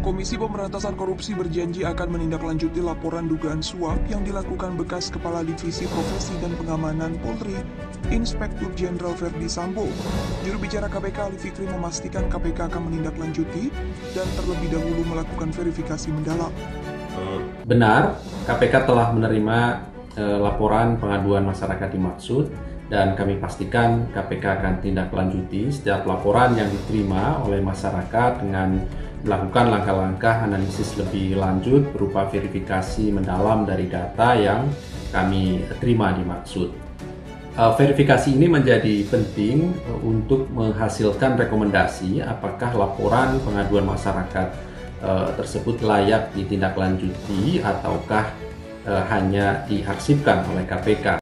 Komisi Pemberantasan Korupsi berjanji akan menindaklanjuti laporan dugaan suap yang dilakukan bekas Kepala Divisi Profesi dan Pengamanan Polri, Inspektur Jenderal Verdi Sambo. Juru bicara KPK Ali Fikri memastikan KPK akan menindaklanjuti dan terlebih dahulu melakukan verifikasi mendalam. Benar, KPK telah menerima eh, laporan pengaduan masyarakat dimaksud dan kami pastikan KPK akan tindak lanjuti setiap laporan yang diterima oleh masyarakat dengan melakukan langkah-langkah analisis lebih lanjut berupa verifikasi mendalam dari data yang kami terima dimaksud. Uh, verifikasi ini menjadi penting uh, untuk menghasilkan rekomendasi apakah laporan pengaduan masyarakat uh, tersebut layak ditindaklanjuti ataukah hanya diarsipkan oleh KPK.